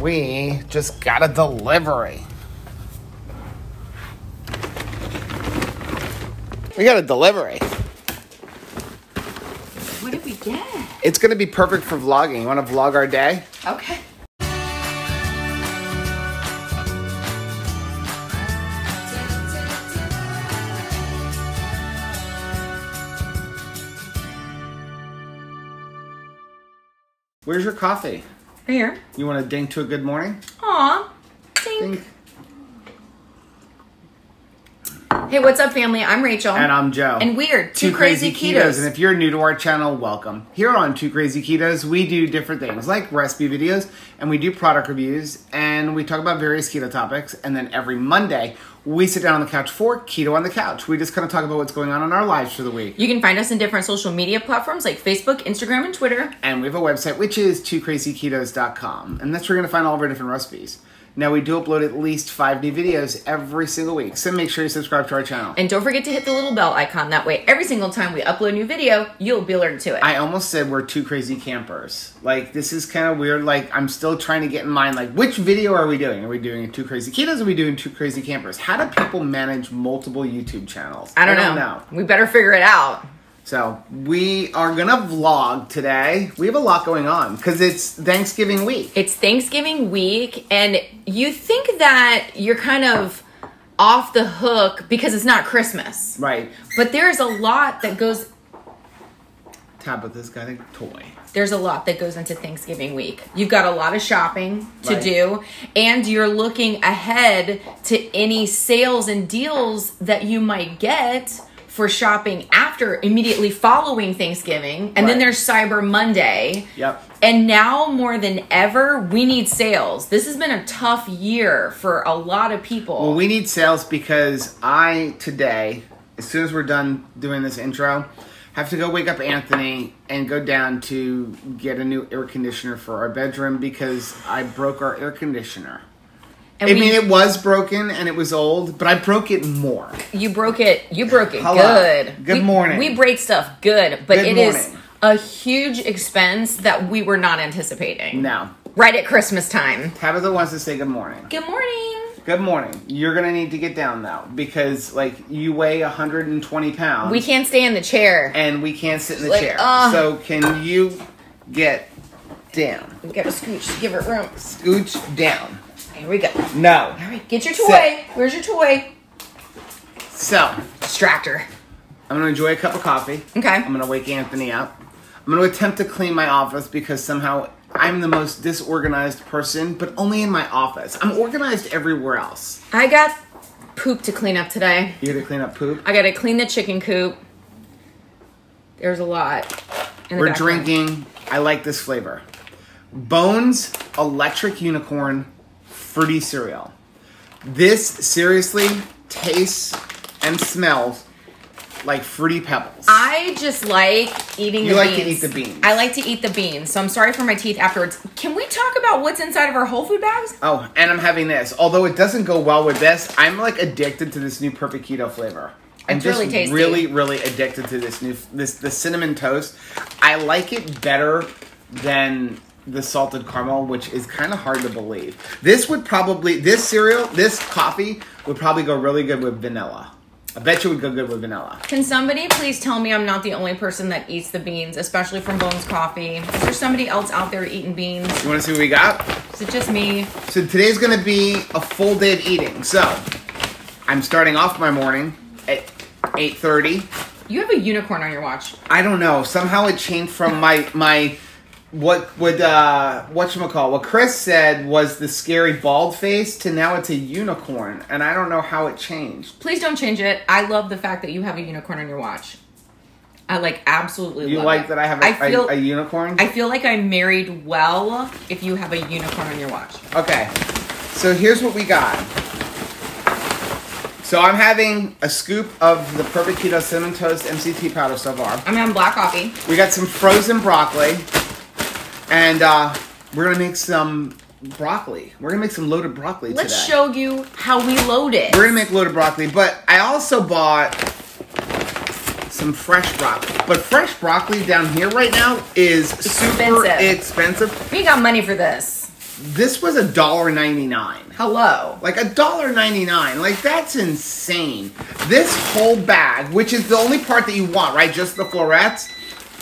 We just got a delivery. We got a delivery. What did we get? It's gonna be perfect for vlogging. You wanna vlog our day? Okay. Where's your coffee? Right here. You wanna ding to a good morning? Aw. Ding. Ding. Hey, what's up, family? I'm Rachel. And I'm Joe. And we are Two Crazy Ketos. And if you're new to our channel, welcome. Here on Two Crazy Ketos, we do different things like recipe videos and we do product reviews and we talk about various keto topics. And then every Monday, we sit down on the couch for Keto on the Couch. We just kind of talk about what's going on in our lives for the week. You can find us in different social media platforms like Facebook, Instagram, and Twitter. And we have a website, which is twocrazyketos.com. And that's where you're going to find all of our different recipes. Now, we do upload at least five new videos every single week. So make sure you subscribe to our channel. And don't forget to hit the little bell icon. That way, every single time we upload a new video, you'll be alerted to it. I almost said we're two crazy campers. Like this is kind of weird. Like I'm still trying to get in mind. Like which video are we doing? Are we doing two crazy ketos? Or are we doing two crazy campers? How do people manage multiple YouTube channels? I don't, know. We better figure it out. So we are gonna vlog today. We have a lot going on because it's Thanksgiving week. It's Thanksgiving week, and you think that you're kind of off the hook because it's not Christmas. Right. But there's a lot that goes Tabitha's got a toy. there's a lot that goes into Thanksgiving week. You've got a lot of shopping to Right. do, and you're looking ahead to any sales and deals that you might get for shopping after immediately following Thanksgiving. And then there's Cyber Monday. Yep. And now more than ever, we need sales. This has been a tough year for a lot of people. Well, we need sales because I today, as soon as we're done doing this intro, have to go wake up Anthony and go down to get a new air conditioner for our bedroom because I broke our air conditioner. And I we, mean, it was broken and it was old, but I broke it more. you broke it. You broke it Hello. good. Good We- morning. We break stuff good, but Good it is morning. a huge expense that we were not anticipating. No. Right at Christmas time. Tabitha wants to say good morning. Good morning. Good morning. You're gonna need to get down though because like you weigh 120 pounds. We can't stay in the chair. and we can't sit in the Like, chair. uh. so can you get down? We gotta scooch to give it room. Scooch down. Here we go. No. All right, get your Sit. toy. Where's your toy? So Distractor. I'm gonna enjoy a cup of coffee. Okay. I'm gonna wake Anthony up. I'm gonna attempt to clean my office because somehow I'm the most disorganized person, but only in my office. I'm organized everywhere else. I got poop to clean up today. You gotta clean up poop. I gotta clean the chicken coop. There's a lot. in the We're drinking. I like this flavor. Bones Electric Unicorn Fruity Cereal. This seriously tastes and smells like fruity pebbles. I just like eating You the like to eat the beans. I like to eat the beans, so I'm sorry for my teeth afterwards. Can we talk about what's inside of our whole food bags? Oh, and I'm having this. Although it doesn't go well with this, I'm like addicted to this new perfect keto flavor. I'm It's just really tasty. really, really addicted to this new this the cinnamon toast. I like it better than the salted caramel, which is kind of hard to believe. This would probably this cereal, this coffee would probably go really good with vanilla. I bet you would go good with vanilla. Can somebody please tell me I'm not the only person that eats the beans, especially from Bones Coffee? Is there somebody else out there eating beans? You want to see what we got? Is it just me? So today's gonna be a full day of eating. So I'm starting off my morning at 8:30. You have a unicorn on your watch. I don't know. Somehow it changed from my my what would uh what call what Chris said was the scary bald face to now it's a unicorn, and I don't know how it changed. Please don't change it. I love the fact that you have a unicorn on your watch. I like absolutely You like it. that I have a, I feel a, a unicorn? I feel like I'm married well if you have a unicorn on your watch. okay, so here's what we got. So I'm having a scoop of the Perfect Keto Cinnamon Toast MCT powder so far. I'm having black coffee. We got some frozen broccoli, and uh, we're gonna make some broccoli. We're gonna make some loaded broccoli Let's today. show you how we load it. We're gonna make loaded broccoli, but I also bought some fresh broccoli. But fresh broccoli down here right now is super Expensive. expensive. we got money for this. this was a dollar ninety nine. Hello. Like a dollar ninety nine. Like that's insane. This whole bag, which is the only part that you want, right? Just the florets.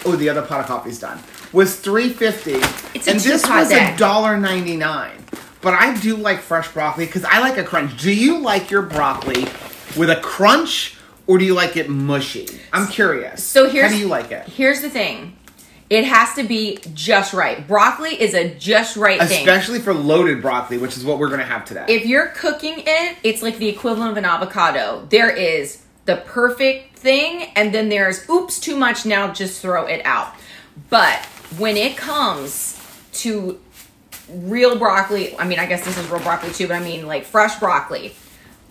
Oh, the other pot of coffee's done. Was three fifty, and this was a dollar ninety nine. But I do like fresh broccoli because I like a crunch. Do you like your broccoli with a crunch, or do you like it mushy? I'm curious. So here's how do you like it? Here's the thing. It has to be just right. Broccoli is a just right thing. Especially for loaded broccoli, which is what we're gonna have today. If you're cooking it, it's like the equivalent of an avocado. There is the perfect thing, and then there's oops, too much. Now just throw it out. But when it comes to real broccoli, I mean, I guess this is real broccoli too, but I mean like fresh broccoli.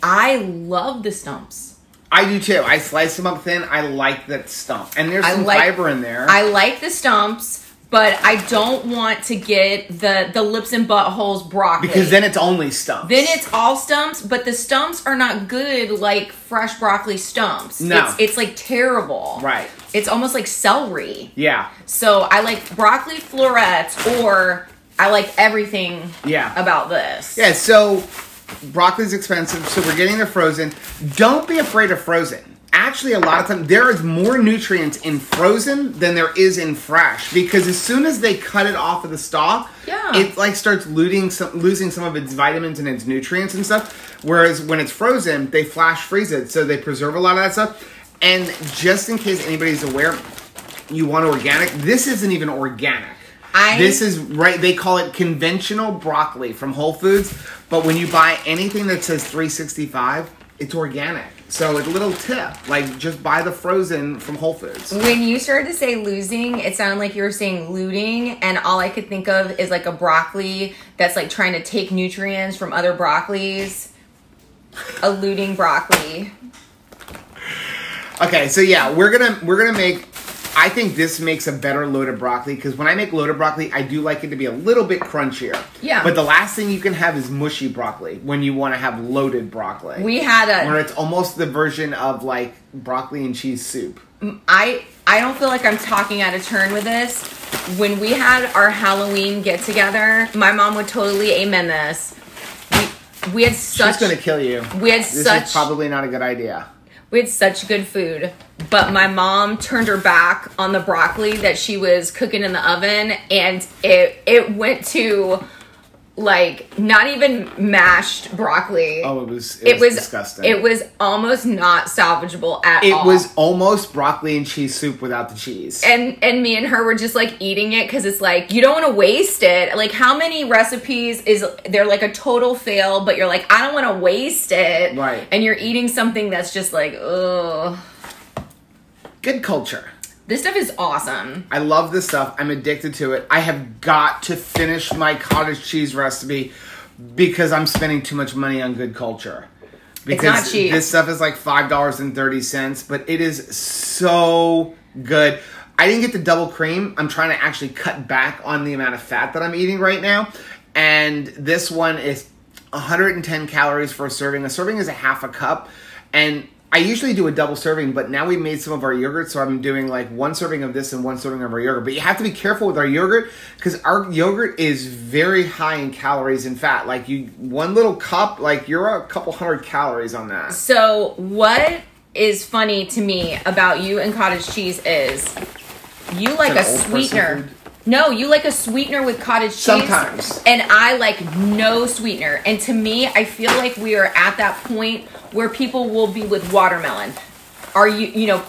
I love the stumps. I do too. I slice them up thin. I like that stump, and there's I some like- fiber in there. I like the stumps, but I don't want to get the the lips and buttholes broccoli because then it's only stumps. Then it's all stumps, but the stumps are not good like fresh broccoli stumps. No. It's, it's like terrible. right. It's almost like celery. Yeah. So I like broccoli florets or I like everything Yeah. about this. Yeah. So broccoli's expensive, so we're getting the frozen. Don't be afraid of frozen. Actually, a lot of times there is more nutrients in frozen than there is in fresh because as soon as they cut it off of the stalk, Yeah. it like starts losing some losing some of its vitamins and its nutrients and stuff. Whereas when it's frozen, they flash freeze it, so they preserve a lot of that stuff. And just in case anybody's aware, you want organic. This isn't even organic. I- this is right. They call it conventional broccoli from Whole Foods, but when you buy anything that says 365, it's organic. So a little tip, like just buy the frozen from Whole Foods. When you started to say losing, it sounded like you were saying looting, and all I could think of is like a broccoli that's like trying to take nutrients from other broccolis. A looting broccoli. Okay, so yeah, we're gonna we're gonna make. I think this makes a better loaded broccoli because when I make loaded broccoli, I do like it to be a little bit crunchier. Yeah. But the last thing you can have is mushy broccoli when you want to have loaded broccoli. We had a where it's almost the version of like broccoli and cheese soup. I I don't feel like I'm talking out of turn with this. When we had our Halloween get together, my mom would totally amen this. We, we had such She's gonna kill you. we had such. This such is probably not a good idea. We had such good food, but my mom turned her back on the broccoli that she was cooking in the oven, and it it went to like not even mashed broccoli. Oh, it was. It, it was, was disgusting. It was almost not salvageable at It all. It was almost broccoli and cheese soup without the cheese. and and me and her were just like eating it because it's like you don't want to waste it like how many recipes is they're like a total fail but you're like i don't want to waste it Right. and you're eating something that's just like ugh good culture. This stuff is awesome I love this stuff. I'm addicted to it. I have got to finish my cottage cheese recipe because I'm spending too much money on good culture. Because not cheap. this stuff is like five dollars and thirty cents, but it is so good. I didn't get the double cream. I'm trying to actually cut back on the amount of fat that I'm eating right now. And this one is 110 calories for a serving. A serving is a half a cup. And I usually do a double serving, but now we made some of our yogurt, so I'm doing like one serving of this and one serving of our yogurt. But you have to be careful with our yogurt because our yogurt is very high in calories and fat. Like you, one little cup, like you're a couple hundred calories on that. so what is funny to me about you and cottage cheese is you like a sweetener no you like a sweetener with cottage cheese Sometimes. and I like no sweetener. And to me, I feel like we are at that point where people will be with watermelon. Are you, you know,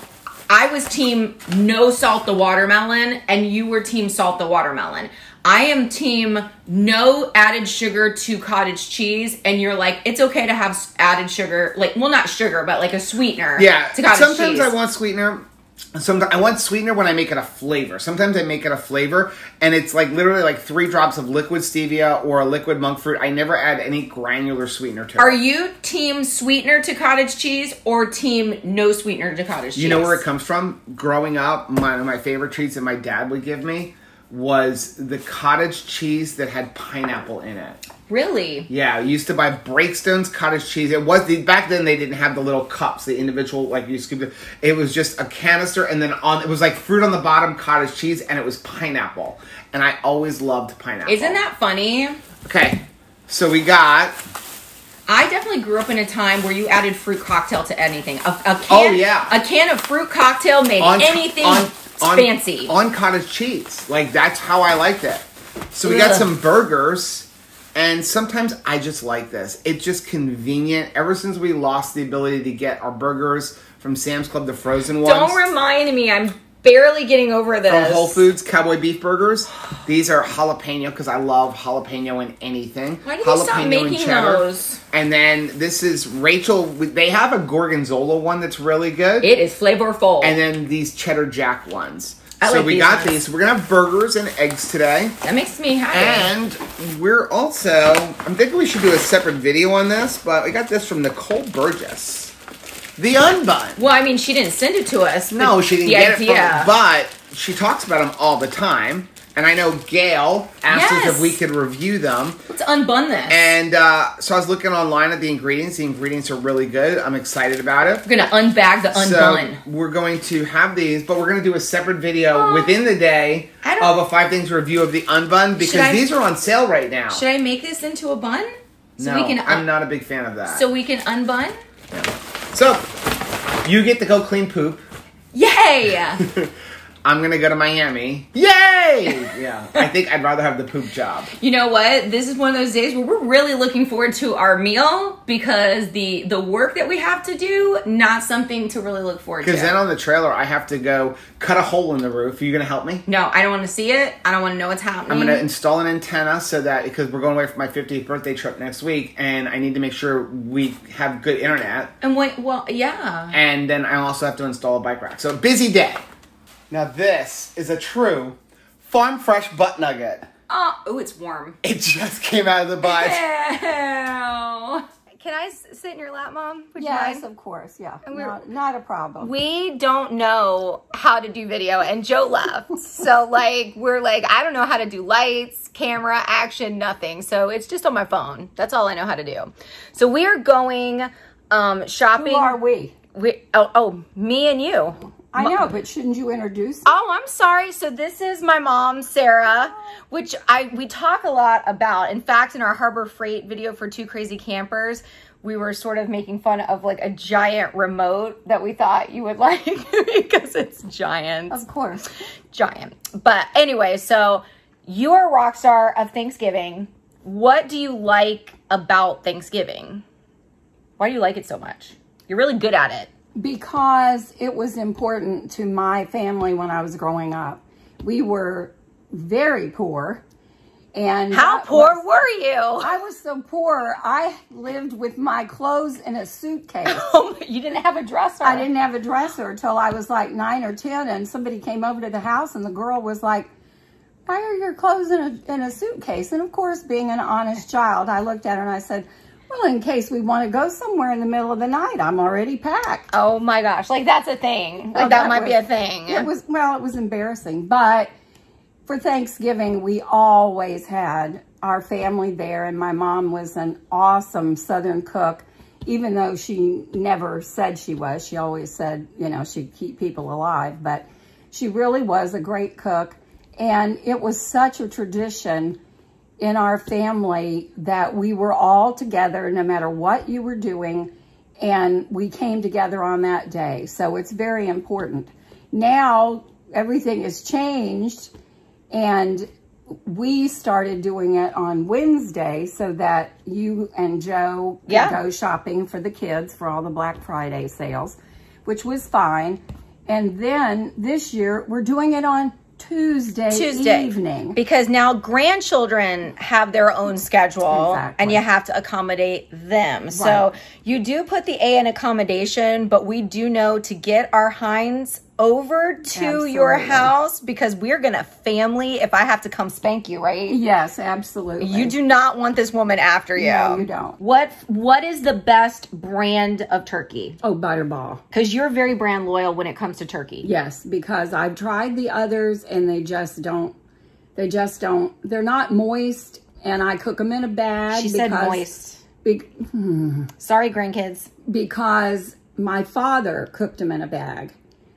I was team no salt the watermelon, and you were team salt the watermelon. I am team no added sugar to cottage cheese, and you're like, it's okay to have added sugar, like, well, not sugar, but like a sweetener. Yeah. to cottage Sometimes cheese. I want sweetener. Sometimes I want sweetener when I make it a flavor. Sometimes I make it a flavor, and it's like literally like three drops of liquid stevia or a liquid monk fruit. I never add any granular sweetener to it. Are you team sweetener to cottage cheese or team no sweetener to cottage cheese? You know where it comes from? Growing up, one of my favorite treats that my dad would give me was the cottage cheese that had pineapple in it. Really? Yeah, I used to buy Breakstone's cottage cheese. It was the back then they didn't have the little cups, the individual like you scoop it. It was just a canister, and then on it was like fruit on the bottom, cottage cheese, and it was pineapple. And I always loved pineapple. Isn't that funny? Okay, so we got. I definitely grew up in a time where you added fruit cocktail to anything. A, a can, Oh, yeah. a can of fruit cocktail made on- anything on- on- fancy. on cottage cheese. Like that's how I liked it. So we got some burgers, and sometimes I just like this. It's just convenient. Ever since we lost the ability to get our burgers from Sam's Club, the frozen ones. Don't remind me. I'm barely getting over this. from Whole Foods Cowboy Beef Burgers. These are jalapeno because I love jalapeno in anything. Why did they stop and making cheddar. those? And then this is Rachel. They have a gorgonzola one that's really good. It is flavorful. and then these cheddar jack ones. I so like we these got ones. these. We're gonna have burgers and eggs today. that makes me happy. And we're also I'm thinking we should do a separate video on this, but we got this from Nicole Burgess. The unbun. well, I mean, she didn't send it to us. No, she didn't the get idea. it from but she talks about them all the time. And I know Gail asked us if we could review them. Let's unbun this. And uh, so I was looking online at the ingredients. The ingredients are really good. I'm excited about it. We're gonna unbag the unbun. So we're going to have these, but we're going to do a separate video within the day of a five things review of the unbun because I- these are on sale right now. Should I make this into a bun? So no, we can I'm not a big fan of that. So we can unbun. So, you get to go clean poop. Yay! I'm gonna go to Miami. Yay! yeah, I think I'd rather have the poop job. you know what? This is one of those days where we're really looking forward to our meal because the the work that we have to do, not something to really look forward to. Because then on the trailer, I have to go cut a hole in the roof. Are you gonna help me? no, I don't want to see it. I don't want to know what's happening. I'm gonna install an antenna so that because we're going away for my 50th birthday trip next week, and I need to make sure we have good internet. and wait, well, yeah. and then I also have to install a bike rack. So busy day. Now this is a true farm fresh butt nugget. Oh, oh, it's warm. It just came out of the butt. Ew. Can I sit in your lap, Mom? Would you Yes, mind? of course. Yeah, not, not a problem. we don't know how to do video and Joe left. so like we're like I don't know how to do lights, camera, action, nothing. So it's just on my phone. That's all I know how to do. So we are going um shopping. Who are we? we oh, oh, me and you. I know, but shouldn't you introduce? Oh, I'm sorry. So this is my mom, Sarah, which I we talk a lot about. In fact, in our Harbor Freight video for Two Crazy Campers, we were sort of making fun of like a giant remote that we thought you would like because it's giant. Of course. Giant. But anyway, so you're a rock star of Thanksgiving. What do you like about Thanksgiving? Why do you like it so much? You're really good at it. Because it was important to my family when I was growing up. We were very poor. And How poor was- were you? I was so poor, I lived with my clothes in a suitcase. Oh, you didn't have a dresser. I didn't have a dresser until I was like nine or 10, and somebody came over to the house, and the girl was like, Why are your clothes in a, in a suitcase? And of course, being an honest child, I looked at her and I said, Well, in case we want to go somewhere in the middle of the night, I'm already packed. Oh my gosh, like that's a thing. Oh, like Oh, that, that might be a thing. It was, well, it was embarrassing, but for Thanksgiving, we always had our family there, and my mom was an awesome Southern cook. Even though she never said she was, she always said, you know, she'd keep people alive, but she really was a great cook. And it was such a tradition in our family that we were all together no matter what you were doing and we came together on that day. So it's very important. Now everything has changed and we started doing it on Wednesday so that you and Joe could Yeah. go shopping for the kids for all the Black Friday sales, which was fine. And then this year we're doing it on Tuesday, Tuesday evening. because now grandchildren have their own schedule Exactly. and you have to accommodate them. So you do put the A in accommodation, but we do know to get our Heinz over to your house because we're gonna family if I have to come spank you, right? Yes, absolutely. You do not want this woman after you. No, you don't. What what is the best brand of turkey? Oh, Butterball. Because you're very brand loyal when it comes to turkey. Yes, because I've tried the others and they just don't, they just don't, they're not moist and I cook them in a bag. She said moist. be- Sorry, grandkids. because my father cooked them in a bag.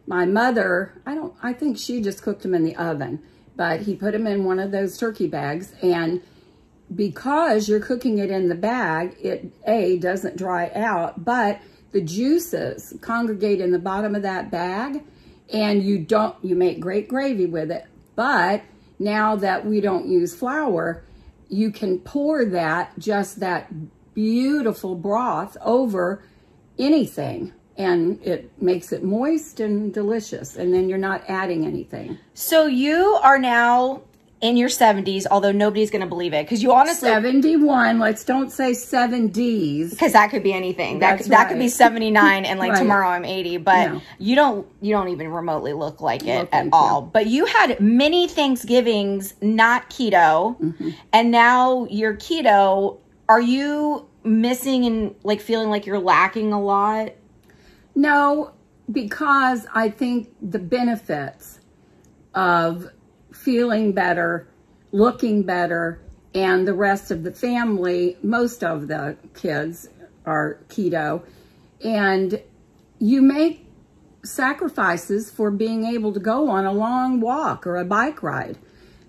My mother, I don't, I think she just cooked them in the oven, but he put them in one of those turkey bags and because you're cooking it in the bag, it A doesn't dry out, but the juices congregate in the bottom of that bag and you don't you make great gravy with it. But now that we don't use flour, you can pour that just that beautiful broth over anything and it makes it moist and delicious and then you're not adding anything. So you are now in your 70s, although nobody's going to believe it because you honestly 71, let's don't say 70s. because that could be anything. That could, that could be 79 and like Right. tomorrow I'm 80, but No. you don't you don't even remotely look like it Look at into all. But you had many Thanksgivings not keto Mm-hmm. and now you're keto. Are you missing and like feeling like you're lacking a lot? No, because I think the benefits of feeling better, looking better, and the rest of the family, most of the kids are keto, and you make sacrifices for being able to go on a long walk or a bike ride.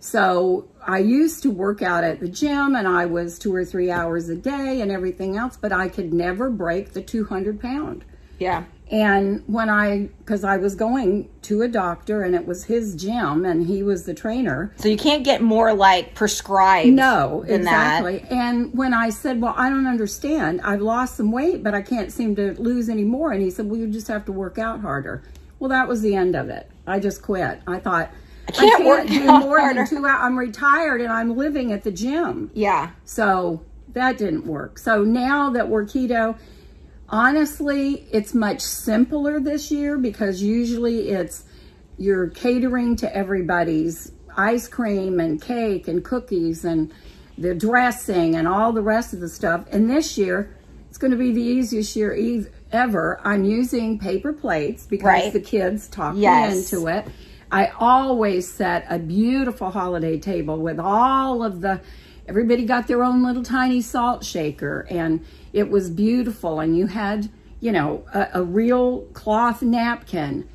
So I used to work out at the gym and I was two or three hours a day and everything else, but I could never break the 200 pound. Yeah. And when I, because I was going to a doctor and it was his gym and he was the trainer. So you can't get more like prescribed. No, than that. exactly. And when I said, well, I don't understand. I've lost some weight, but I can't seem to lose any more. And he said, well, you just have to work out harder. Well, that was the end of it. I just quit. I thought, I can't work do out more harder." than two hours. I'm retired and I'm living at the gym. Yeah. So that didn't work. So now that we're keto, honestly, it's much simpler this year because usually it's you're catering to everybody's ice cream and cake and cookies and the dressing and all the rest of the stuff. And this year, it's going to be the easiest year ev- ever. I'm using paper plates because Right. the kids talk me into it. I always set a beautiful holiday table with all of the, everybody got their own little tiny salt shaker and it was beautiful. And you had, you know, a, a real cloth napkin.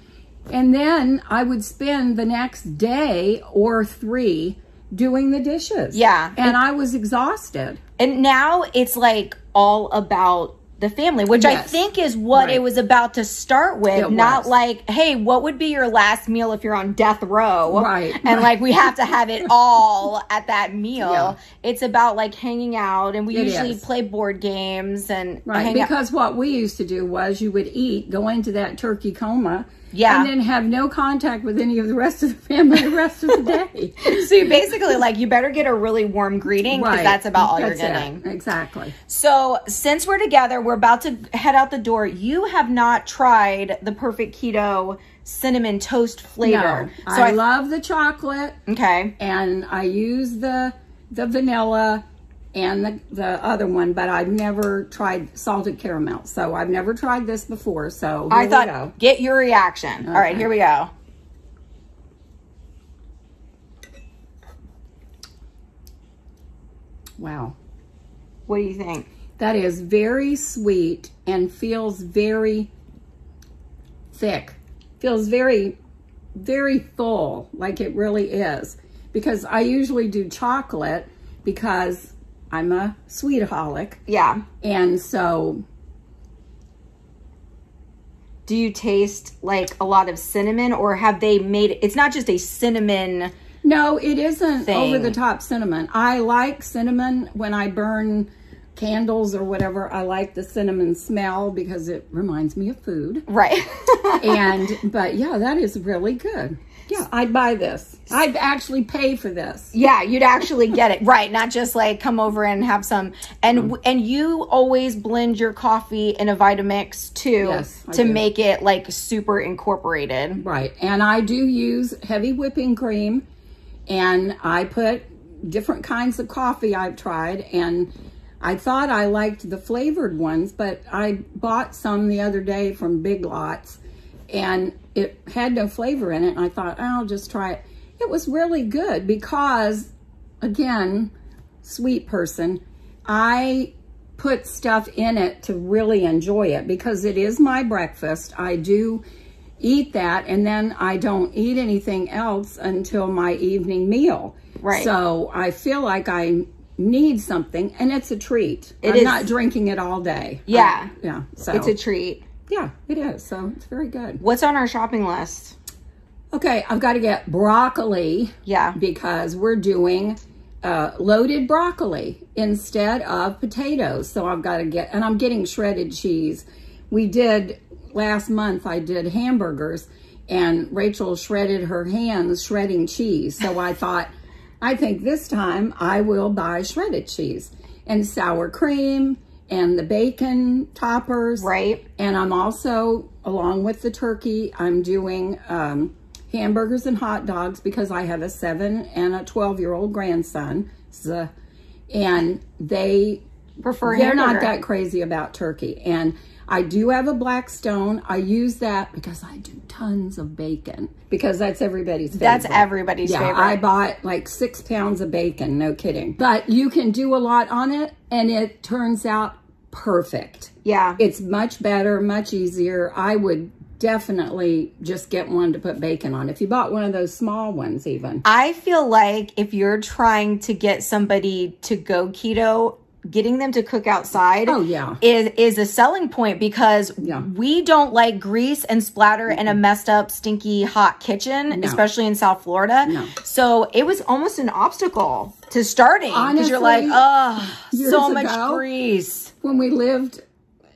And then I would spend the next day or three doing the dishes. Yeah. And I was exhausted. And now it's like all about the family, which I think is what Right. it was about to start with. It not like, hey, what would be your last meal if you're on death row? Right, And right. like we have to have it all at that meal. Yeah. It's about like hanging out and we It usually is. play board games and Right, hang out. because what we used to do was you would eat, go into that turkey coma, Yeah. and then have no contact with any of the rest of the family the rest of the day. So you basically like you better get a really warm greeting because that's about all That's you're it. getting. Exactly. So, since we're together, we're about to head out the door. You have not tried the perfect keto cinnamon toast flavor. No, so I, love the chocolate, okay. and I use the the vanilla and the, the other one, but I've never tried salted caramel. So I've never tried this before. So here I thought get your reaction. All right, here we go. Wow. What do you think? That is very sweet and feels very thick. Feels very, very full, like it really is. Because I usually do chocolate because I'm a sweetaholic. Yeah. And so, Do you taste like a lot of cinnamon, or have they made? it? It's not just a cinnamon. no, it isn't Thing. over the top cinnamon. I like cinnamon when I burn candles or whatever. I like the cinnamon smell because it reminds me of food. Right. and but yeah, that is really good. Yeah, I'd buy this. I'd actually pay for this. Yeah, you'd actually get it right, not just like come over and have some. And Mm. and you always blend your coffee in a Vitamix too Yes, to make it like super incorporated. Right. And I do use heavy whipping cream and I put different kinds of coffee I've tried and I thought I liked the flavored ones, but I bought some the other day from Big Lots and it had no flavor in it. And I thought, oh, I'll just try it. It was really good because, again, sweet person, I put stuff in it to really enjoy it because it is my breakfast. I do eat that and then I don't eat anything else until my evening meal. Right. So I feel like I need something, and it's a treat. It I'm is. not drinking it all day. Yeah. I- yeah. So It's a treat. Yeah, it is. So it's very good. What's on our shopping list? Okay, I've got to get broccoli Yeah. because we're doing uh, loaded broccoli instead of potatoes. So I've got to get, and I'm getting shredded cheese. We did last month. I did hamburgers, and Rachel shredded her hands shredding cheese. So I thought, I think this time I will buy shredded cheese and sour cream and the bacon toppers. Right. And I'm also, along with the turkey, I'm doing um, hamburgers and hot dogs because I have a seven and a 12 year old grandson. So, and they, Prefer they're not that crazy about turkey. And I do have a Blackstone. I use that because I do tons of bacon because that's everybody's favorite. That's everybody's yeah, favorite. I bought like six pounds of bacon, no kidding. But you can do a lot on it and it turns out perfect. Yeah. It's much better, much easier. I would definitely just get one to put bacon on. If you bought one of those small ones even. I feel like if you're trying to get somebody to go keto, getting them to cook outside Oh, yeah. is is a selling point because Yeah. we don't like grease and splatter in a messed up stinky hot kitchen especially in south florida No. so it was almost an obstacle to starting because you're like oh so much ago- grease When we lived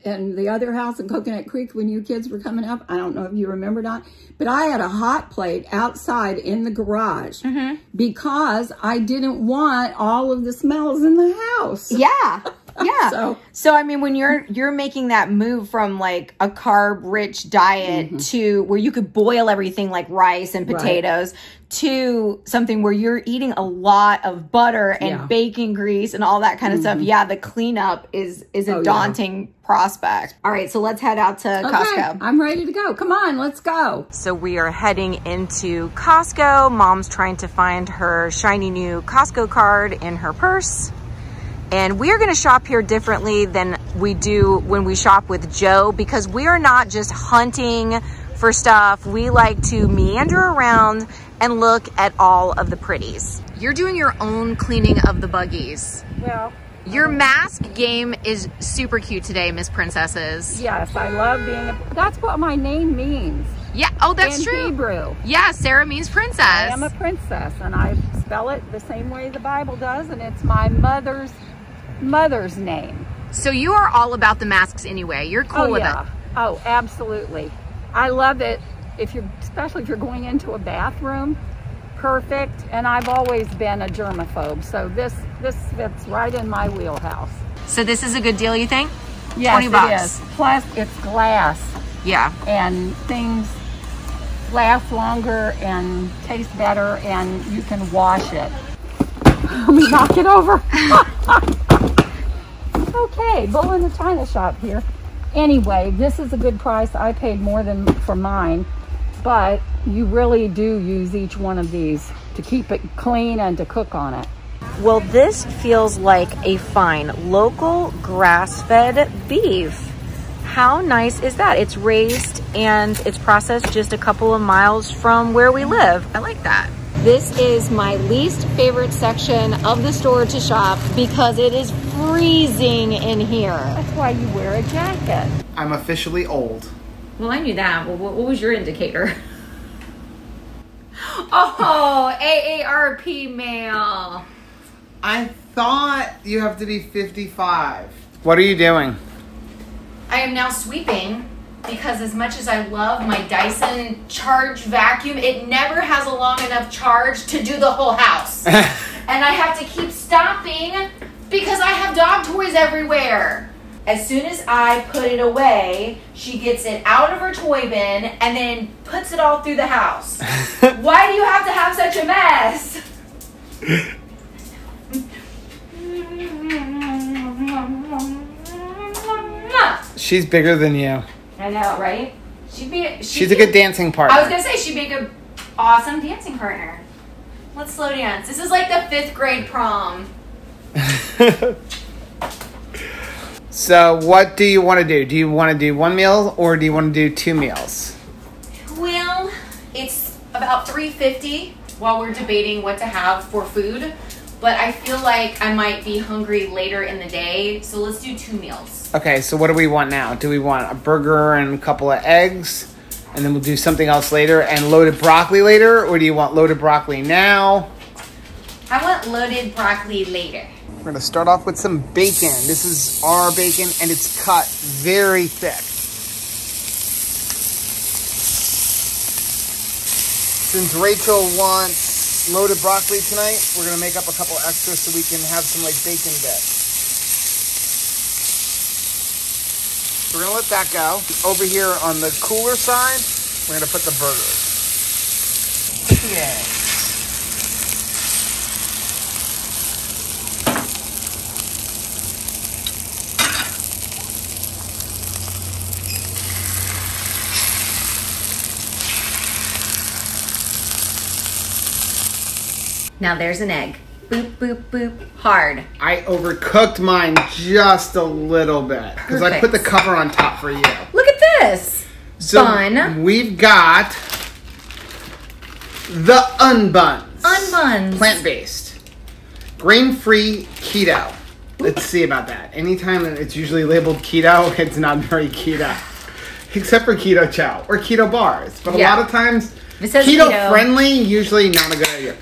in the other house in Coconut Creek when you kids were coming up, I don't know if you remember not, but I had a hot plate outside in the garage mm-hmm. because I didn't want all of the smells in the house. yeah yeah So- so i mean when you're you're making that move from like a carb rich diet to where you could boil everything like rice and Mm-hmm. Right. potatoes to something where you're eating a lot of butter and Yeah. bacon grease and all that kind of stuff yeah the cleanup is is a Oh, yeah. daunting prospect all right so let's head out to Okay, costco I'm ready to go. Come on, let's go. so we are heading into Costco. Mom's trying to find her shiny new Costco card in her purse. And we are going to shop here differently than we do when we shop with Joe because we are not just hunting for stuff. We like to meander around and look at all of the pretties. You're doing your own cleaning of the buggies. Well, Your mask game is super cute today, Miss Princesses. yes, I love being a. That's what my name means Yeah, oh, that's in true. Hebrew. Yeah, Sarah means princess. I am a princess, and I spell it the same way the Bible does, and it's my mother's mother's name. So you are all about the masks anyway. You're cool oh with yeah. it. Oh, absolutely. I love it. If you're, especially if you're going into a bathroom, perfect. And I've always been a germaphobe, so this this fits right in my wheelhouse. So this is a good deal, you think? Yes, 20 bucks. is. Plus, it's glass, Yeah. and things last longer and taste better, and you can wash it. Let me knock it over. okay, bull in the china shop here. Anyway, this is a good price. I paid more than for mine, but you really do use each one of these to keep it clean and to cook on it. Well, this feels like a fine local grass-fed beef. How nice is that? It's raised and it's processed just a couple of miles from where we live. I like that. This is my least favorite section of the store to shop because it is freezing in here. That's why you wear a jacket. I'm officially old. Well, I knew that. Well, what, what was your indicator? oh, AARP mail. I thought you have to be 55. What are you doing? I am now sweeping because as much as I love my Dyson charge vacuum, it never has a long enough charge to do the whole house. and I have to keep stopping because I have dog toys everywhere. As soon as I put it away, she gets it out of her toy bin and then puts it all through the house. Why do you have to have such a mess? She's bigger than you. I know, right? She'd be. She'd She's a good dancing partner. I was gonna say she'd be a good, awesome dancing partner. Let's slow dance. This is like the fifth grade prom. so, what do you want to do? Do you want to do one meal or do you want to do two meals? Well, it's about three fifty while we're debating what to have for food. but I feel like I might be hungry later in the day, so let's do two meals. Okay, so what do we want now? Do we want a burger and a couple of eggs? And then we'll do something else later and loaded broccoli later? Or do you want loaded broccoli now? I want loaded broccoli later. We're gonna start off with some bacon. This is our bacon and it's cut very thick. Since Rachel wants loaded broccoli tonight, we're gonna make up a couple extras so we can have some like bacon bits. We're gonna let that go. Over here on the cooler side, we're gonna put the burgers. Yeah. Now there's an egg. Boop, boop, boop. Hard. I overcooked mine just a little bit because I put the cover on top for you. Look at this. So Bun. we've got the unbuns. Unbuns. Plant based. Grain free keto. Let's see about that. Anytime it's usually labeled keto, it's not very keto. Except for keto chow or keto bars. But a Yeah. lot of times, If it says keto, keto- friendly, usually not a good idea.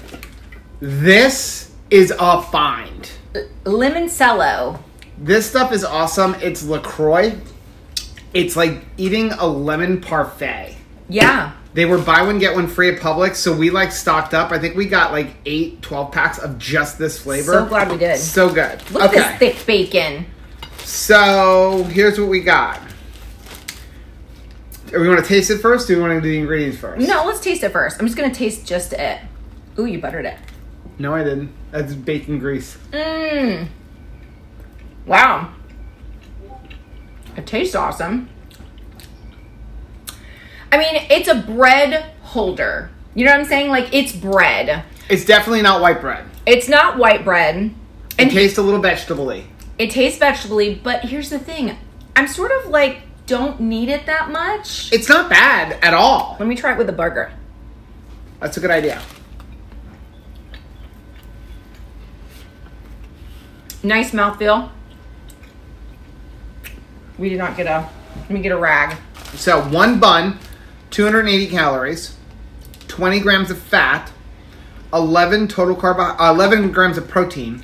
This is a find. Limoncello. This stuff is awesome. It's LaCroix. It's like eating a lemon parfait. Yeah. They were buy one, get one free at Publix, so we like stocked up. I think we got like eight, 12 packs of just this flavor. So glad we did. So good. Look at this thick bacon. So here's what we got. Do we want to taste it first? Or do we want to do the ingredients first? No, let's taste it first. I'm just gonna taste just it. Ooh, you buttered it. No, I didn't. That's bacon grease. Mmm. Wow. It tastes awesome. I mean, it's a bread holder. You know what I'm saying? Like it's bread. It's definitely not white bread. It's not white bread. It And tastes a little vegetable-y. it tastes vegetably, but here's the thing. I'm sort of like don't need it that much. It's not bad at all. Let me try it with a burger. That's a good idea. Nice mouthfeel. We did not get a let me get a rag. So one bun, 280 calories, 20 grams of fat, 11 total carbo, uh, 11 grams of protein,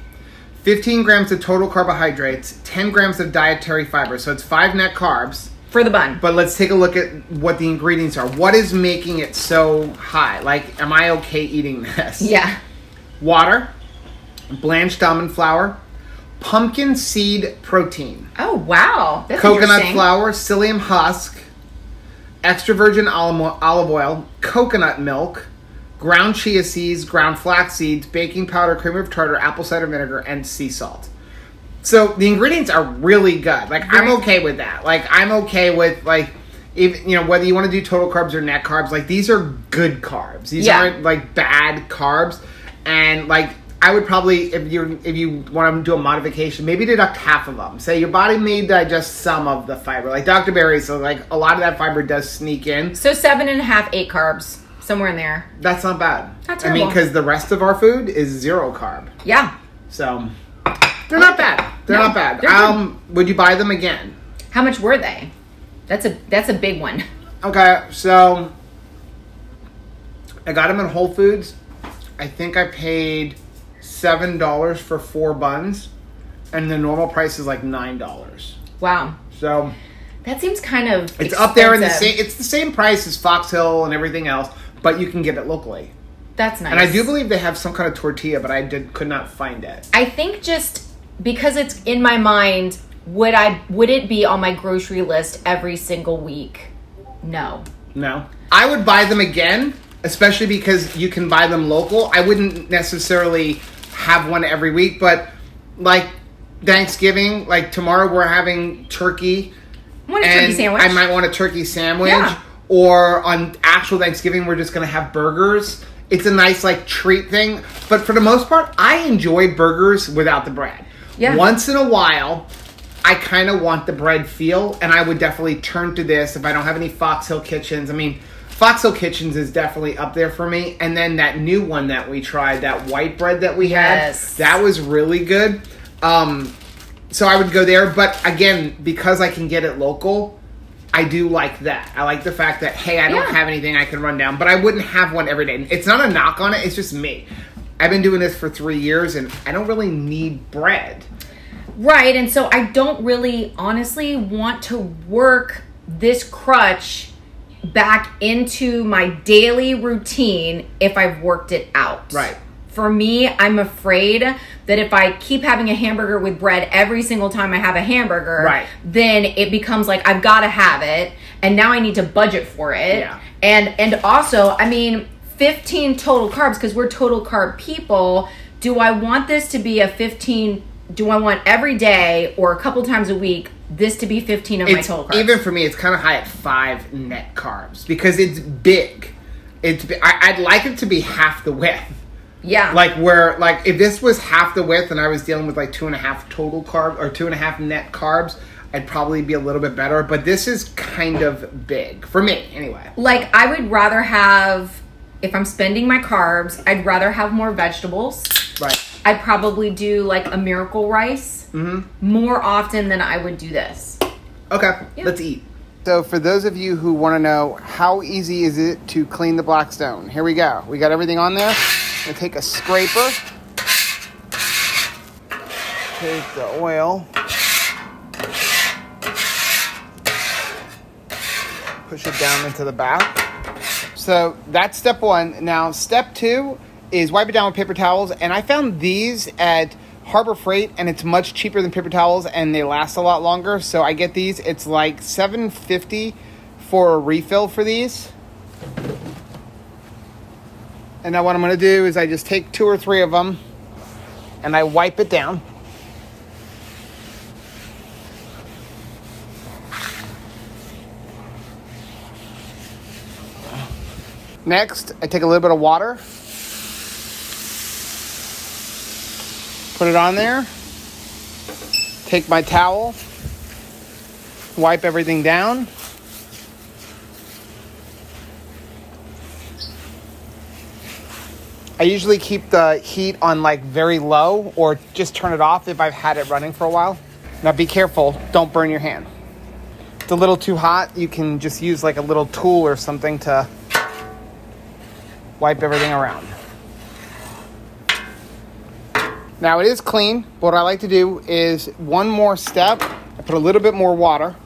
15 grams of total carbohydrates, 10 grams of dietary fiber. So it's five net carbs. For the bun. But let's take a look at what the ingredients are. What is making it so high? Like, am I okay eating this? Yeah. Water, blanched almond flour, pumpkin seed protein Oh wow. That's coconut flour, psyllium husk, extra virgin olive olive oil, coconut milk, ground chia seeds, ground flax seeds, baking powder, cream of tartar, apple cider vinegar, and sea salt. So the ingredients are really good. Like I'm okay with that. Like I'm okay with like even you know whether you want to do total carbs or net carbs. Like these are good carbs. These Yeah. aren't like bad carbs. And like I would probably if you if you want to do a modification, maybe deduct half of them. Say your body may digest some of the fiber, like Dr. Berry. So like a lot of that fiber does sneak in. So seven and a half, eight carbs. Somewhere in there. That's not bad. Not I mean, because the rest of our food is zero carb. Yeah. So they're not bad. They're No, not bad. they're. Um, would you buy them again? How much were they? That's a that's a big one. Okay, so I got them in Whole Foods. I think I paid seven dollars for four buns, and the normal price is like nine dollars. Wow. So That seems kind of it's up there in the same. It's the same price as Fox Hill and everything else, but you can get it locally. That's nice. And I do believe they have some kind of tortilla, but I did could not find it. I think just because it's in my mind, would I would it be on my grocery list every single week? No. No. I would buy them again, especially because you can buy them local. I wouldn't necessarily have one every week, but like Thanksgiving, like tomorrow we're having turkey. I want a turkey sandwich. I might want a turkey sandwich. Yeah. Or on actual Thanksgiving, we're just gonna have burgers. It's a nice like treat thing. But for the most part, I enjoy burgers without the bread. Yeah. Once in a while, I kind of want the bread feel, and I would definitely turn to this if I don't have any Fox Hill kitchens. I mean, Fox Foxhill Kitchens is definitely up there for me. And then that new one that we tried, that white bread that we Yes. had, that was really good. Um, so I would go there. But again, because I can get it local, I do like that. I like the fact that hey, I don't Yeah. have anything I can run down, but I wouldn't have one every day. It's not a knock on it. It's just me. I've been doing this for three years, and I don't really need bread. Right, and so I don't really honestly want to work this crutch back into my daily routine if I've worked it out. Right. For me, I'm afraid that if I keep having a hamburger with bread every single time I have a hamburger, Right. then it becomes like I've got to have it and now I need to budget for it. Yeah. And and also, I mean, 15 total carbs because we're total carb people. Do I want this to be a 15 do I want every day or a couple times a week this to be 15 of my total carbs? even for me, it's kind of high at five net carbs because it's big. It's I, I'd like it to be half the width. yeah. Like where like if this was half the width and I was dealing with like two and a half total carb or two and a half net carbs, I'd probably be a little bit better. But this is kind of big for me anyway. like I would rather have if I'm spending my carbs, I'd rather have more vegetables. Right. I'd probably do like a miracle rice Mm-hmm. more often than I would do this. Okay, Yeah. let's eat. So, for those of you who want to know how easy is it to clean the Blackstone, here we go. We got everything on there. I'm take a scraper, take the oil, push it down into the back. So that's step one. Now, step two is wipe it down with paper towels. And I found these at Harbor Freight, and it's much cheaper than paper towels, and they last a lot longer. So I get these. It's like seven fifty for a refill for these. And now what I'm going to do is I just take two or three of them, and I wipe it down. Next, I take a little bit of water, put it on there, take my towel, wipe everything down. I usually keep the heat on like very low or just turn it off if I've had it running for a while. Now be careful, don't burn your hand. If it's a little too hot, you can just use like a little tool or something to wipe everything around. Now it is clean. What I like to do is one more step. I put a little bit more water.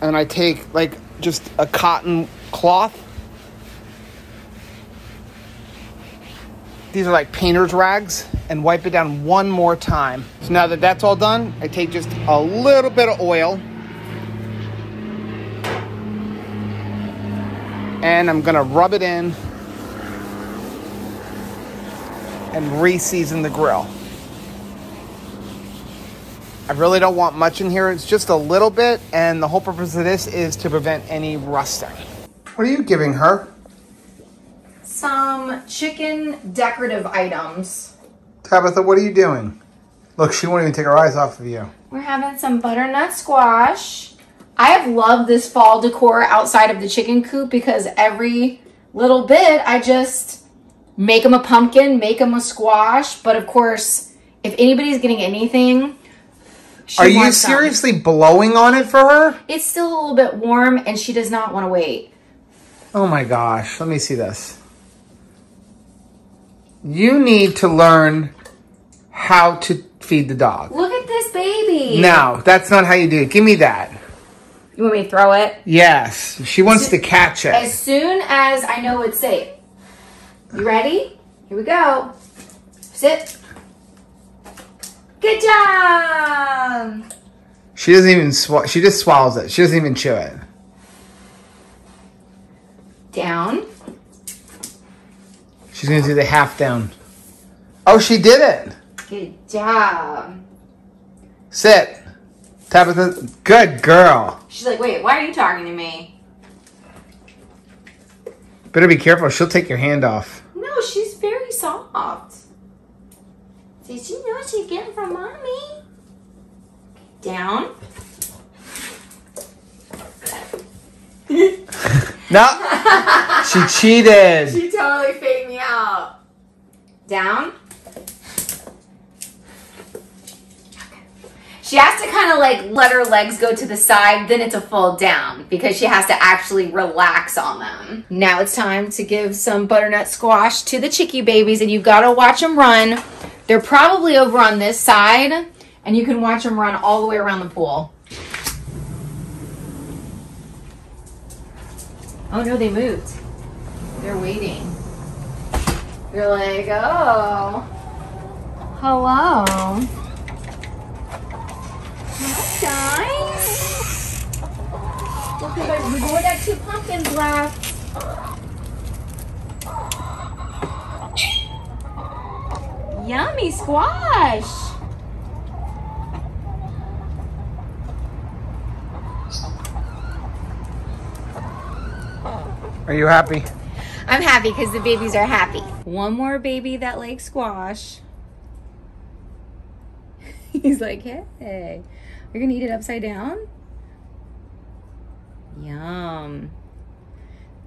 And I take like just a cotton cloth. These are like painter's rags and wipe it down one more time. So now that that's all done, I take just a little bit of oil and I'm gonna rub it in and re-season the grill. I really don't want much in here. It's just a little bit, and the whole purpose of this is to prevent any rusting. What are you giving her? Some chicken decorative items. Tabitha, what are you doing? Look, she won't even take her eyes off of you. We're having some butternut squash. I have loved this fall decor outside of the chicken coop because every little bit I just make them a pumpkin, make them a squash. But of course, if anybody's getting anything, she Are you some. seriously blowing on it for her? It's still a little bit warm and she does not want to wait. Oh my gosh, let me see this. You need to learn how to feed the dog. Look at this baby. No, that's not how you do it. Give me that. You want me to throw it? Yes, she wants to catch it. As soon as I know it's safe. You ready? Here we go. Sit. Good job. She doesn't even swallow. She just swallows it. She doesn't even chew it. Down. She's gonna do the half down. Oh, she did it. Good job. Sit. Tap Tabitha, good girl. She's like, wait, why are you talking to me? Better be careful. She'll take your hand off. No, she's very soft. Did you know she's getting from mommy? Down. No, she cheated. She totally faked me out. Down. She has to kind of like let her legs go to the side, then it's a full down because she has to actually relax on them. Now it's time to give some butternut squash to the chickie babies and you've got to watch them run. They're probably over on this side and you can watch them run all the way around the pool. Oh no, they moved. They're waiting. They're like, oh, hello. Hi, guys. Look at us. We got two pumpkins left. Yummy squash. Are you happy? I'm happy because the babies are happy. One more baby that likes squash. He's like, hey, you're gonna eat it upside down? Yum.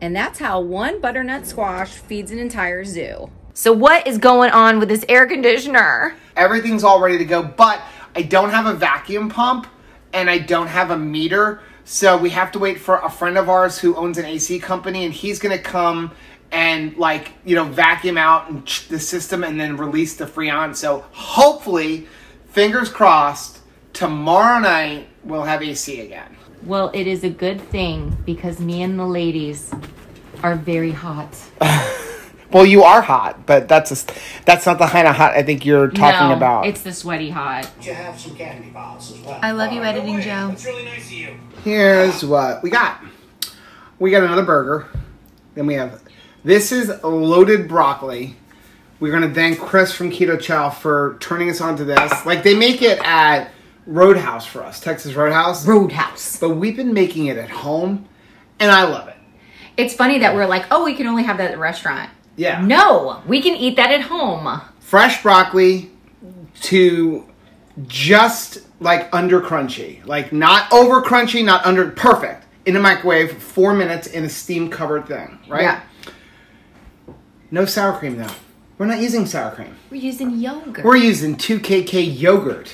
And that's how one butternut squash feeds an entire zoo. So, what is going on with this air conditioner? Everything's all ready to go, but I don't have a vacuum pump and I don't have a meter. So we have to wait for a friend of ours who owns an AC company and he's going to come and like, you know, vacuum out the system and then release the Freon. So hopefully, fingers crossed, tomorrow night we'll have AC again. Well, it is a good thing because me and the ladies are very hot. Well, you are hot, but that's a, that's not the kind of hot I think you're talking no, about. It's the sweaty hot. You have some candy bars as well. I love you Oh, editing, way. Joe. That's really nice of you. Here's what we got. We got another burger. Then we have this is loaded broccoli. We're gonna thank Chris from Keto Chow for turning us on to this. Like they make it at Roadhouse for us, Texas Roadhouse. Roadhouse. But we've been making it at home, and I love it. It's funny that we're like, oh, we can only have that at the restaurant. Yeah. No, we can eat that at home. Fresh broccoli to just like under crunchy, like not over crunchy, not under perfect. In a microwave, four minutes in a steam covered thing, right? Yeah. No sour cream though. We're not using sour cream. We're using yogurt. We're using 2KK yogurt.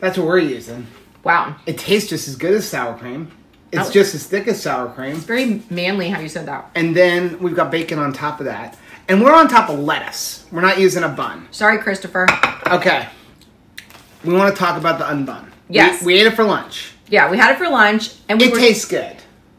That's what we're using. wow. It tastes just as good as sour cream. It's Oh. just as thick as sour cream. It's Very manly how you said that. And then we've got bacon on top of that. And we're on top of lettuce. We're not using a bun. Sorry, Christopher. Okay. We want to talk about the unbun. We- Yes. We, ate it for lunch. Yeah, we had it for lunch, and we It were. tastes good.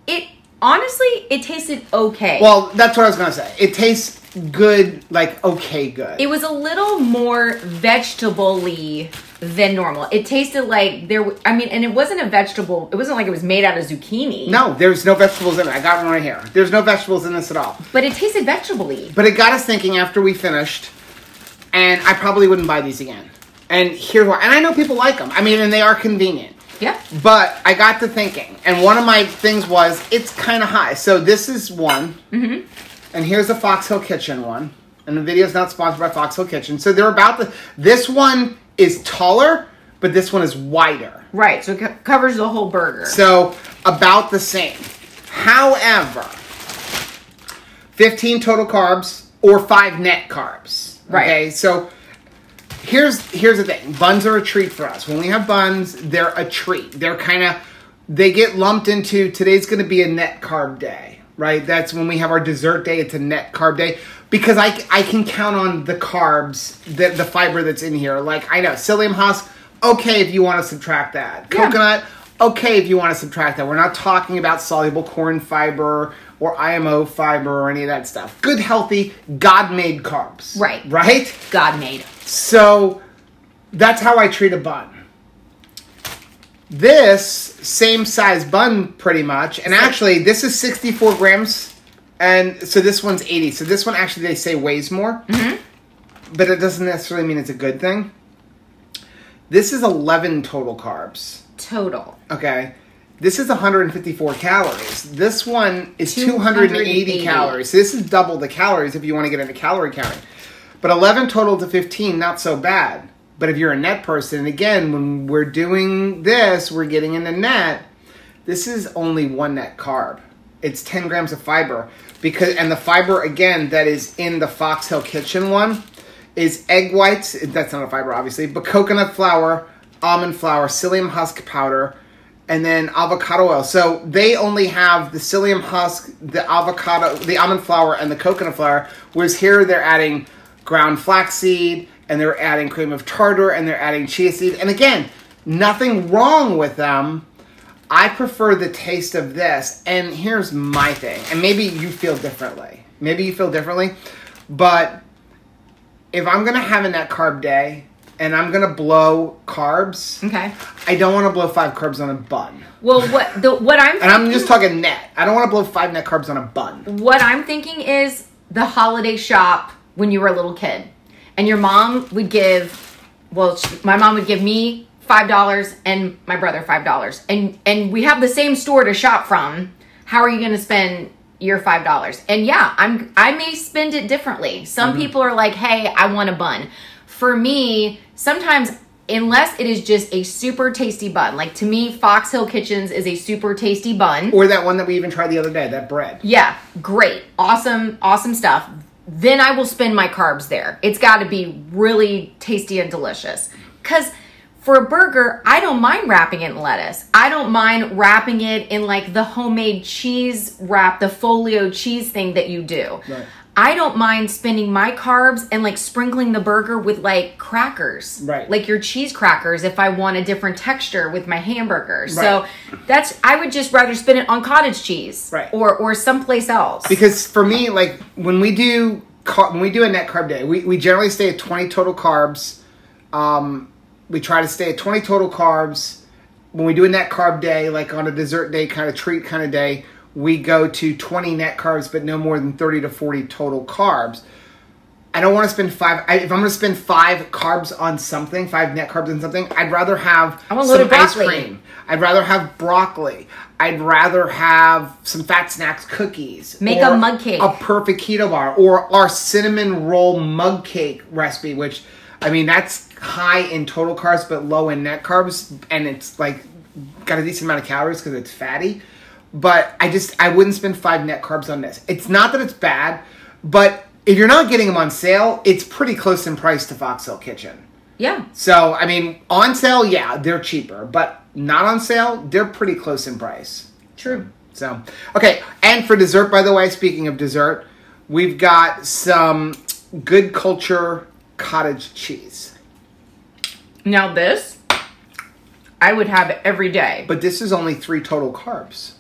it honestly, it tasted okay. Well, that's what I was going to say. It tastes good, like okay good. it was a little more vegetable-y than normal. It tasted like there. w- I mean, and it wasn't a vegetable. It wasn't like it was made out of zucchini. no, there's no vegetables in it. I got one right here. There's no vegetables in this at all. but it tasted vegetable-y. But it got us thinking after we finished, and I probably wouldn't buy these again. And here's why. And I know people like them. I mean, and they are convenient. Yeah. But I got to thinking, and one of my things was it's kind of high. So this is one, mm-hmm. And here's the Fox Hill Kitchen one. And the video is not sponsored by Fox Hill Kitchen. So they're about the. This one is taller, but this one is wider. Right. So it co- covers the whole burger. So about the same. However, 15 total carbs or 5 net carbs. Right. Okay? So here's here's the thing. Buns are a treat for us. When we have buns, they're a treat. They're kind of they get lumped into today's going to be a net carb day, right? That's when we have our dessert day. It's a net carb day because I, I can count on the carbs, the, the fiber that's in here. Like I know psyllium husk. Okay, if you want to subtract that, Yeah. coconut. Okay, if you want to subtract that. We're not talking about soluble corn fiber or IMO fiber or any of that stuff. Good, healthy, God-made carbs. Right. Right. God made. So that's how I treat a bun. This same size bun, pretty much, and actually, this is 64 grams, and so this one's 80. So this one actually they say weighs more, mm-hmm. but it doesn't necessarily mean it's a good thing. This is 11 total carbs. Total. Okay. This is 154 calories. This one is 280, 280. calories. So this is double the calories if you want to get into calorie counting. But 11 total to 15, not so bad. But if you're a net person, again, when we're doing this, we're getting in the net. This is only one net carb. It's 10 grams of fiber because, and the fiber again that is in the Fox Hill Kitchen one is egg whites. That's not a fiber, obviously, but coconut flour, almond flour, psyllium husk powder, and then avocado oil. So they only have the psyllium husk, the avocado, the almond flour, and the coconut flour. Whereas here they're adding ground flaxseed, and they're adding cream of tartar, and they're adding chia seed. And again, nothing wrong with them. I prefer the taste of this. And here's my thing. And maybe you feel differently. Maybe you feel differently. But if I'm going to have a net carb day and I'm going to blow carbs, Okay. I don't want to blow five carbs on a bun. Well, what the what I'm And I'm just talking net. I don't want to blow five net carbs on a bun. what I'm thinking is the holiday shop when you were a little kid, and your mom would give, well, she, my mom would give me five dollars and my brother five dollars, and and we have the same store to shop from. How are you going to spend your five dollars? And yeah, I'm I may spend it differently. Some mm-hmm. people are like, hey, I want a bun. For me, sometimes. Unless it is just a super tasty bun. Like to me, Fox Hill Kitchens is a super tasty bun. Or that one that we even tried the other day, that bread. Yeah, great. Awesome, awesome stuff. Then I will spend my carbs there. It's got to be really tasty and delicious. Cuz for a burger, I don't mind wrapping it in lettuce. I don't mind wrapping it in like the homemade cheese wrap, the folio cheese thing that you do. Right. I don't mind spending my carbs and like sprinkling the burger with like crackers. Right. Like your cheese crackers if I want a different texture with my hamburger. So that's I would just rather spend it on cottage cheese Right. or or someplace else. Because for me, like when we do car- when we do a net carb day, we, we generally stay at 20 total carbs. Um, we try to stay at 20 total carbs. When we do a net carb day, like on a dessert day, kind of treat kind of day, we go to 20 net carbs, but no more than 30 to 40 total carbs. I don't want to spend five. I, if I'm going to spend five carbs on something, five net carbs on something, I'd rather have some ice cream. I'd rather have broccoli. I'd rather have some Fat Snax cookies. Make a mug cake. A perfect keto bar. Or our cinnamon roll mug cake recipe, which, I mean, that's high in total carbs but low in net carbs. And it's like got a decent amount of calories because it's fatty. But I just, I wouldn't spend five net carbs on this. It's not that it's bad, but if you're not getting them on sale, it's pretty close in price to Fox Hill Kitchen. yeah. So, I mean, on sale, yeah, they're cheaper, but not on sale, they're pretty close in price. True. So, okay, and for dessert, by the way, speaking of dessert, we've got some good culture cottage cheese. Now this I would have it every day. But this is only three total carbs,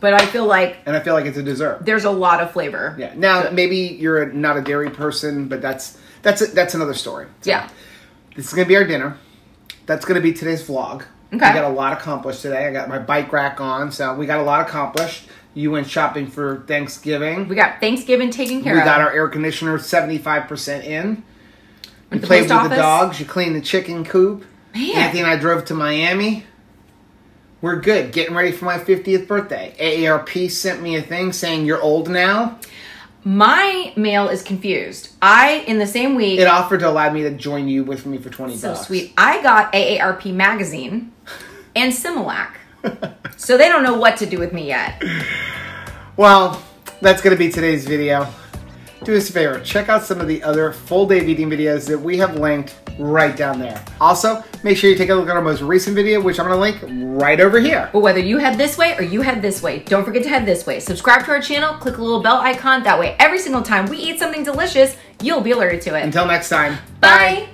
But I feel like and I feel like it's a dessert. there's a lot of flavor. Yeah. Now, maybe you're not a dairy person, but that's that's that's another story. So, Yeah. This is gonna be our dinner. That's gonna be today's vlog. We Okay. got a lot accomplished today. I got my bike rack on, so we got a lot accomplished. You went shopping for Thanksgiving. We got Thanksgiving taken care We of. We got our air conditioner seventy five percent in. We Went to the played with office. the dogs. You cleaned the chicken coop. Man. Anthony and I drove to Miami. We're good. Getting ready for my fiftieth birthday. AARP sent me a thing saying you're old now. My mail is confused. I in the same week It offered to allow me to join you with me for twenty so bucks. sweet. I got AARP magazine and Similac. so they don't know what to do with me yet. Well, that's going to be today's video. Do us a favor, check out some of the other full day of eating videos that we have linked right down there. Also, make sure you take a look at our most recent video, which I'm going to link right over here. But whether you head this way or you head this way, don't forget to head this way. Subscribe to our channel, click the little bell icon. That way, every single time we eat something delicious, you'll be alerted to it. Until next time, Bye.